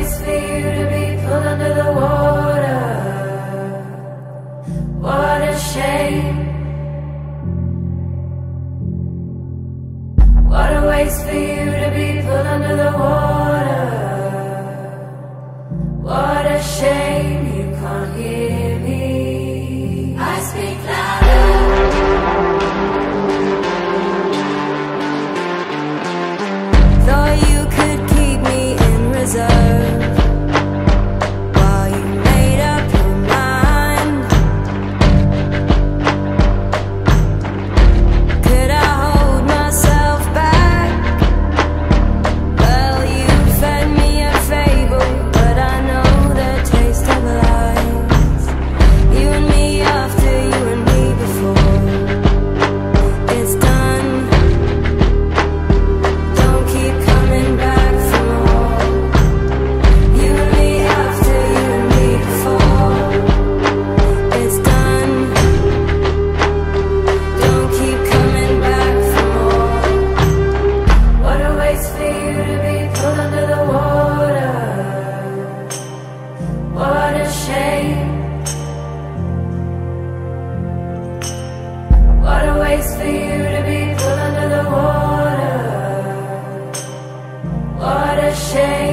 place for you to be pulled under the water. What a shame. What a waste for you to be pulled under the water. place for you to be put under the water. What a shame.